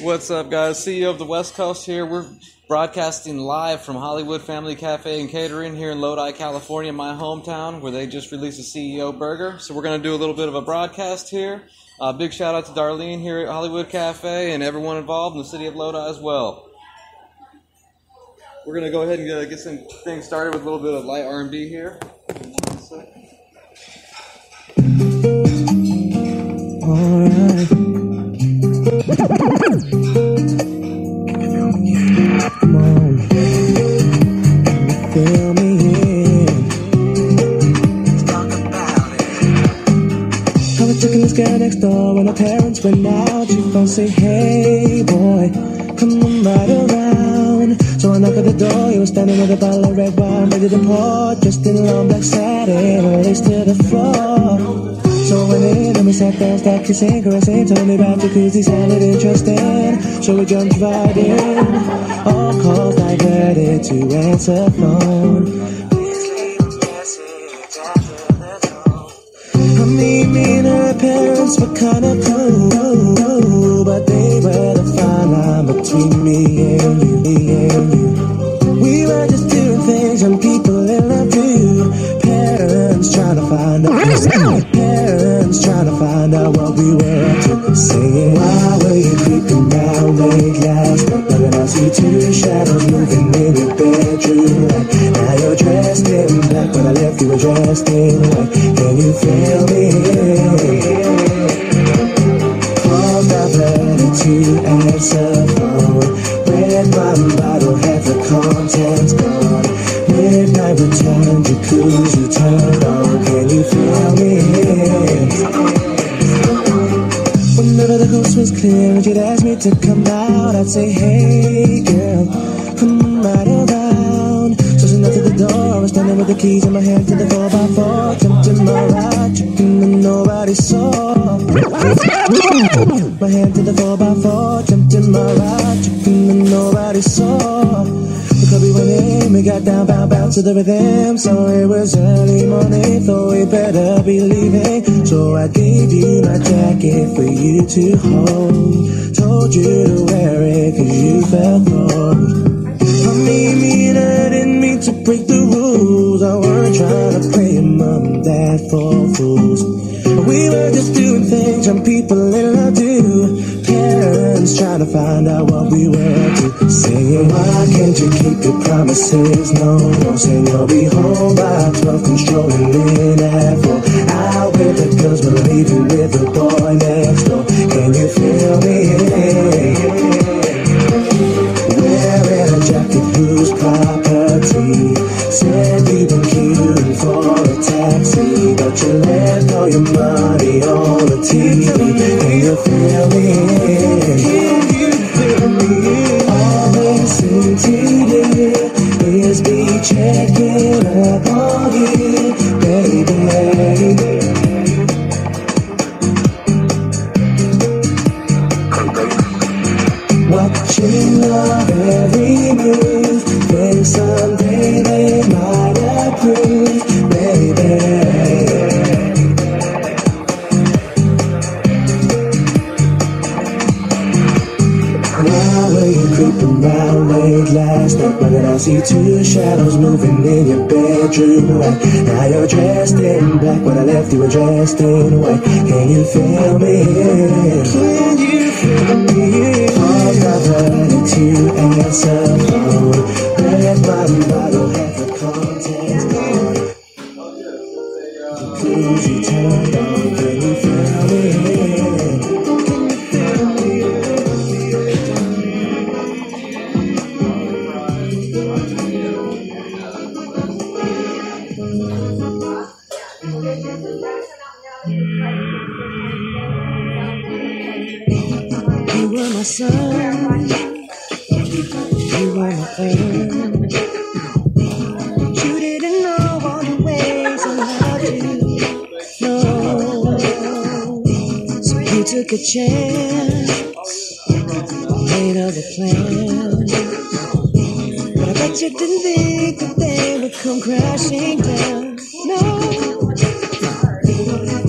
What's up, guys? CEO of the West Coast here. We're broadcasting live from Hollywood Family Cafe and Catering here in Lodi, California, my hometown, where they just released a CEO burger. So we're going to do a little bit of a broadcast here. Uh, big shout out to Darlene here at Hollywood Cafe and everyone involved in the city of Lodi as well. We're going to go ahead and uh, get some things started with a little bit of light R&B here. I was checking this girl next door when her parents went out. She phone say, hey boy, come on right around. So I knock at the door, he was standing with a bottle of red wine ready to pour. Just in a long black satin, lace to the floor. So I went in and we sat down, started kissing, caressing, told me about jacuzzi, sounded interesting. So we jumped right in, all calls diverted to answer phone. I mean, her parents were kinda cool, black, but I left you were dressed in white. Can you feel me? Calls diverted to answer phone. Red wine bottle, had the contents gone. Midnight return, jacuzzi turned on. Can you feel me? Whenever the coast was clear and you'd ask me to come out, I'd say, hey girl, with the keys in my hand to the 4x4. Jumped in my ride, checking and nobody saw. My hand to the 4x4, jumped in my ride, checking and nobody saw. The club we went in, we got down, bound, bound to the rhythm. So it was early morning, thought we better be leaving. So I gave you my jacket for you to hold. Told you to wear it cause you felt cold. I mean, me I didn't mean to break the things young people in love do. Parents trying to find out what we were up to. Saying, why can't you keep your promises? No, no, saying you'll be home by 12, controlling in at 4. Out with the girls, but leaving with the boy next door. Can you feel me? Watching every move someday they might approve creeping I see two shadows moving in your bedroom? Now you're dressed in black, when I left you dressed in white. Can you feel me? You were my sun. You were my earth. You didn't know all the ways I loved you. No. So you took a chance. Made other plans. But I bet you didn't think that they would come crashing down. No. You don't have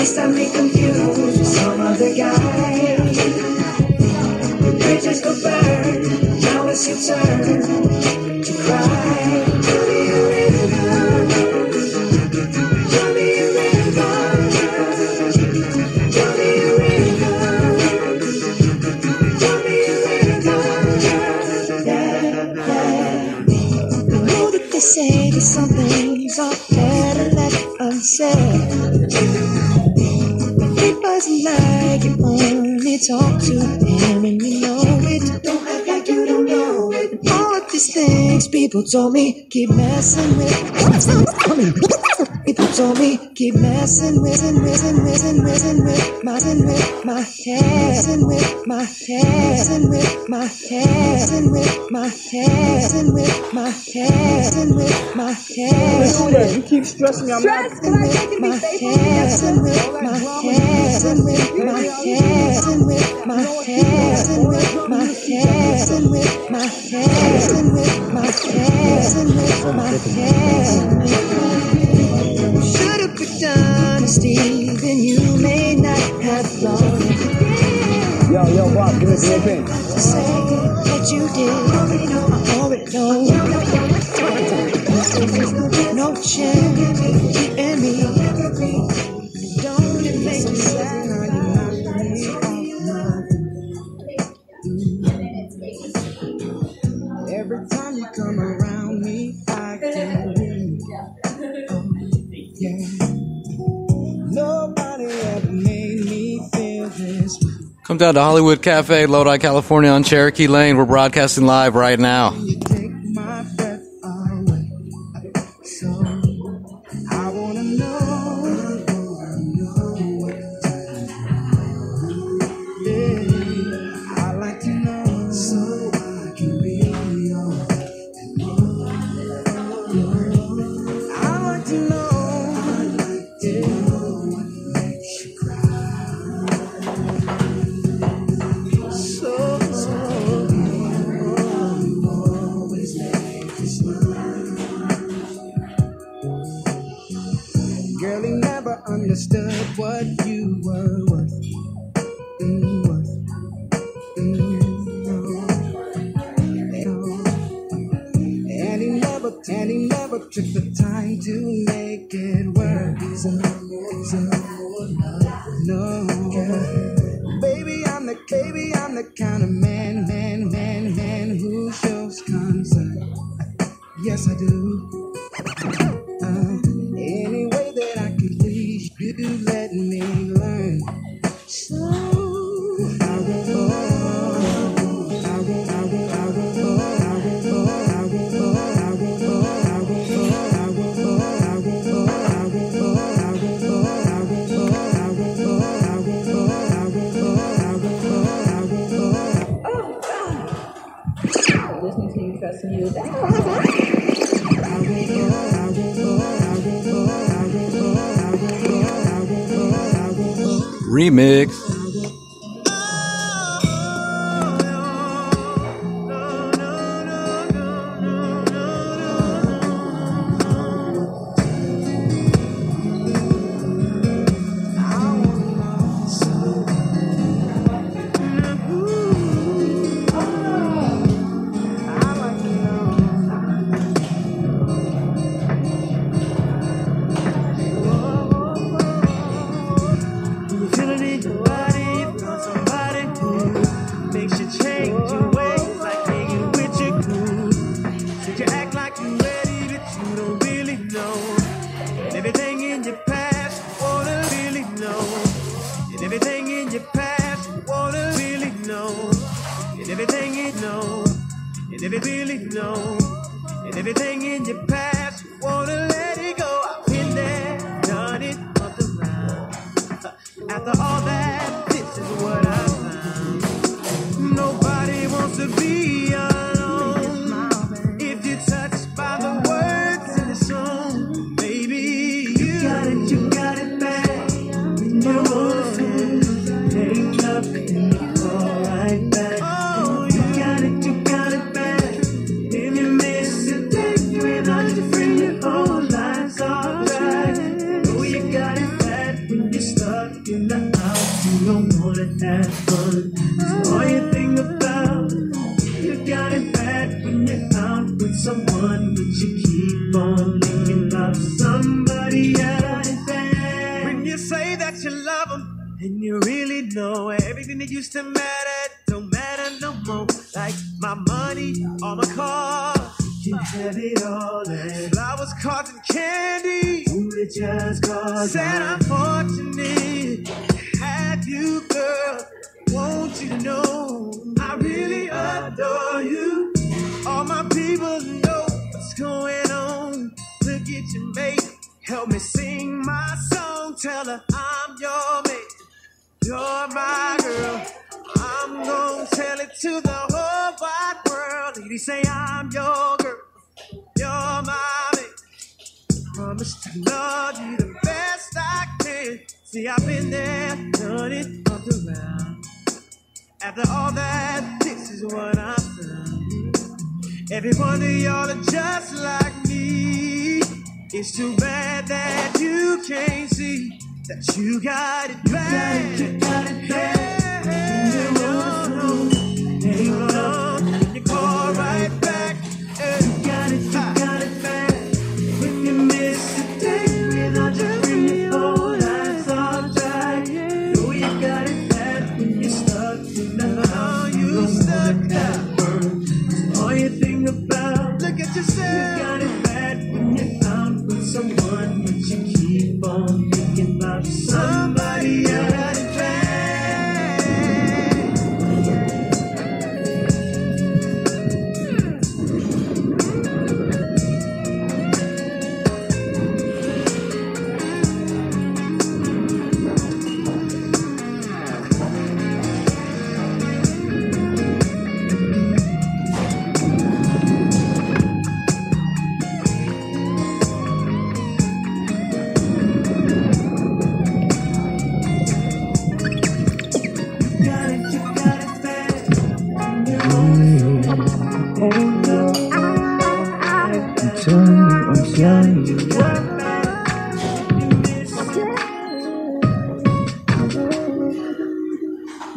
least I'm confused with some other guy. Bridges go burn, now it's your turn to cry. Say that some things are better left unsaid. Talk to him and you know it. Don't act like you don't know it. All of these things people told me keep messing with. Told me keep messing with and with and with and with and with my and with my head and with my head and with my head and with my head and with my head and with my head. You keep stressing me. I'm not. Stress, can I My be faithful? and with my hands and with my hands and with my hands and with my hands and with my hands and with my hands and with my hands. Honesty, then you may not have thought it. Yo, yo, Bob, give me some pin. Say that you did, I already know. No chance down to Hollywood Cafe, Lodi, California on Cherokee Lane. We're broadcasting live right now. Took the time to make it work. So, so, no, baby, I'm the, baby, I'm the kind of man, man, man, man who shows concern. Yes, I do. Remix. And every really know. And everything in your past, you wanna let it go. I've been there, done it, up around. After all that, this is what I found. Nobody wants to be alone. If you're touched by the words in the song, baby, you got it, you got it know everything that used to matter don't matter no more. Like my money or my car, You can have it all, and flowers, cards, and candy. it just cause Said I'm fortunate to have you, girl. Want you know I really adore you. All my people know what's going on. Look at your mate, help me sing my song. Tell her I'm you're my girl. I'm gonna tell it to the whole wide world. Lady, say I'm your girl, you're my mate. Promise to love you the best I can. See, I've been there, done it, up around. After all that, this is what I found. Every one of y'all are just like me. It's too bad that you can't see that you got it bad. You got it bad. Yeah, no, no. Hang on, you call right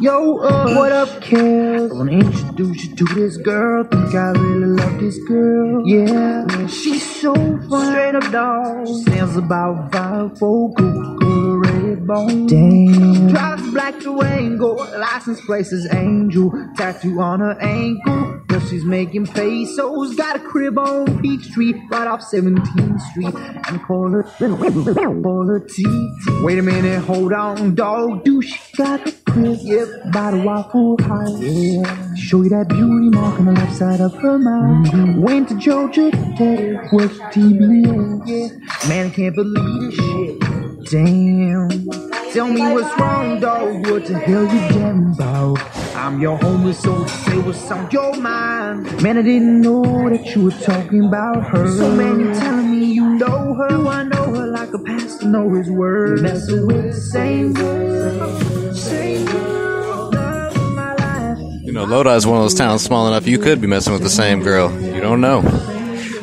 Yo, uh, what up, Kels? I wanna introduce you to this girl. Think I really love this girl. Yeah, she's so fun. Straight up dog. She stands about five four, cool, cool, red bone. Damn. Drives black Durango, license plate says Angel. Tattoo on her ankle. She's making pesos. Got a crib on Peachtree, right off 17th Street. And call her, call her T. Wait a minute, hold on, dog. Do she got a crib? Yep, by the Waffle House. Yeah. Show you that beauty mark on the left side of her mouth. Went to Georgia Tech, worked TBS. Yeah. Man, I can't believe this shit. Damn. Tell me what's wrong, dog. What the hell you damn about? I'm your homeless soul. Say what's on your mind. Man, I didn't know that you were talking about her. So, man, you telling me you know her? Do I know her like a pastor know his word? Messing with the same girl. Same girl. Love of my life. You know, Lodi's one of those towns small enough you could be messing with the same girl. You don't know.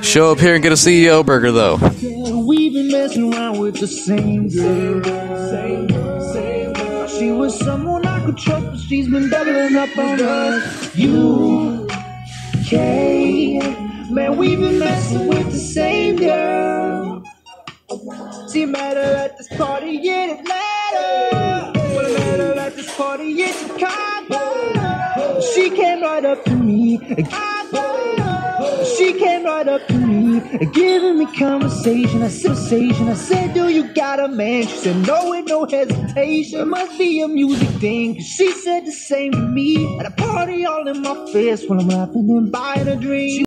Show up here and get a CEO burger, though. Yeah, we've been messing around with the same girl. Same girl, was someone I could trust, but she's been doubling up on us. You, K, man, we've been messing with the same girl. See, met her at this party in Atlanta. Well, her at this party in Chicago. She came right up to me. She came right up to me, giving me conversation. Said, conversation. I said, Do you got a man? She said, No, with no hesitation. It must be a music thing. she said the same to me at a party all in my face when I'm laughing and buying a drink.